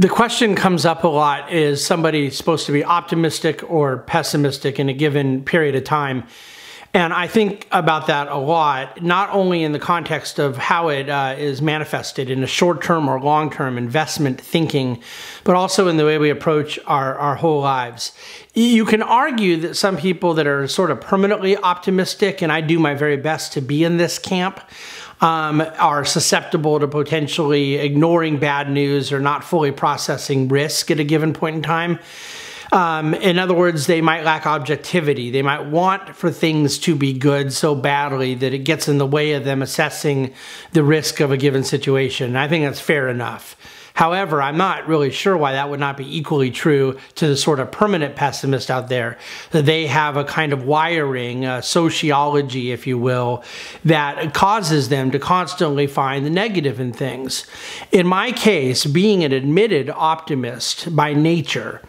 The question comes up a lot is somebody supposed to be optimistic or pessimistic in a given period of time? And I think about that a lot, not only in the context of how it uh, is manifested in a short term or long term investment thinking, but also in the way we approach our, our whole lives. You can argue that some people that are sort of permanently optimistic, and I do my very best to be in this camp, um, are susceptible to potentially ignoring bad news or not fully processing risk at a given point in time. Um, in other words, they might lack objectivity. They might want for things to be good so badly that it gets in the way of them assessing the risk of a given situation. I think that's fair enough. However, I'm not really sure why that would not be equally true to the sort of permanent pessimist out there. That they have a kind of wiring, a sociology, if you will, that causes them to constantly find the negative in things. In my case, being an admitted optimist by nature,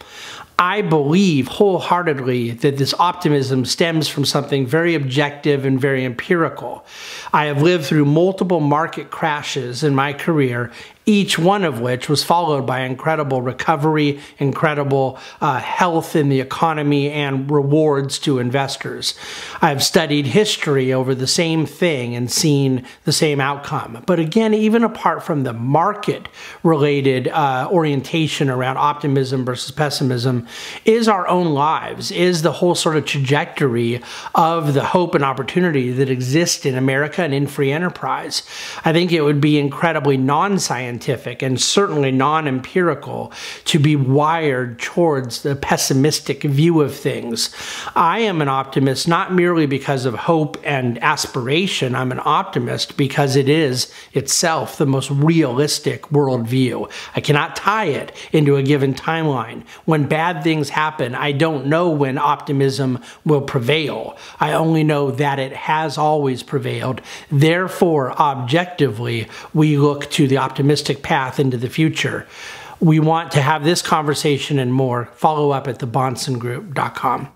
I believe wholeheartedly that this optimism stems from something very objective and very empirical. I have lived through multiple market crashes in my career each one of which was followed by incredible recovery, incredible uh, health in the economy, and rewards to investors. I've studied history over the same thing and seen the same outcome. But again, even apart from the market related uh, orientation around optimism versus pessimism, is our own lives, is the whole sort of trajectory of the hope and opportunity that exists in America and in free enterprise. I think it would be incredibly non scientific scientific and certainly non empirical to be wired towards the pessimistic view of things. I am an optimist not merely because of hope and aspiration, I'm an optimist because it is itself the most realistic worldview. I cannot tie it into a given timeline. When bad things happen, I don't know when optimism will prevail. I only know that it has always prevailed. Therefore, objectively, we look to the optimistic path into the future. We want to have this conversation and more. Follow up at thebahnsengroup.com.